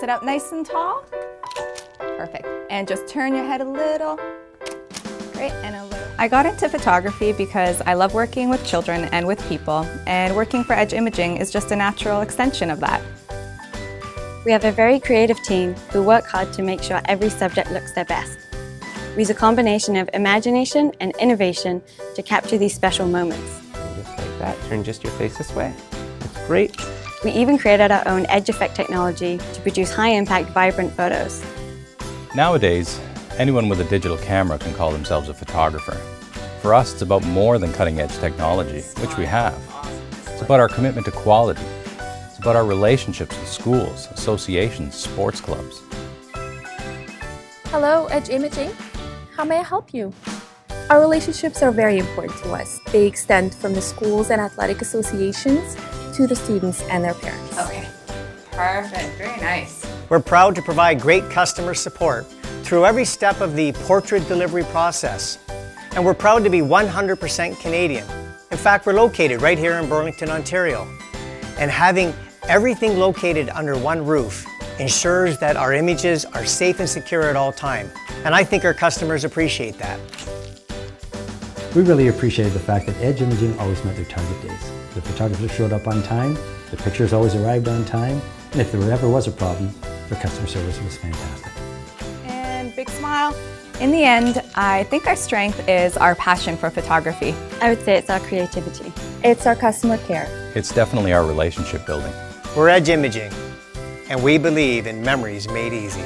sit up nice and tall. Perfect. And just turn your head a little. Great, and a little. I got into photography because I love working with children and with people, and working for Edge Imaging is just a natural extension of that. We have a very creative team who work hard to make sure every subject looks their best. We use a combination of imagination and innovation to capture these special moments. Just like that, turn just your face this way. That's great. We even created our own Edge Effect technology to produce high-impact, vibrant photos. Nowadays, anyone with a digital camera can call themselves a photographer. For us, it's about more than cutting-edge technology, which we have. It's about our commitment to quality. It's about our relationships with schools, associations, sports clubs. Hello, Edge Imaging. How may I help you? Our relationships are very important to us. They extend from the schools and athletic associations to the students and their parents. Okay, perfect, very nice. We're proud to provide great customer support through every step of the portrait delivery process. And we're proud to be 100% Canadian. In fact, we're located right here in Burlington, Ontario. And having everything located under one roof ensures that our images are safe and secure at all time. And I think our customers appreciate that. We really appreciated the fact that Edge Imaging always met their target dates. The photographers showed up on time, the pictures always arrived on time, and if there ever was a problem, their customer service was fantastic. And big smile. In the end, I think our strength is our passion for photography. I would say it's our creativity. It's our customer care. It's definitely our relationship building. We're Edge Imaging, and we believe in memories made easy.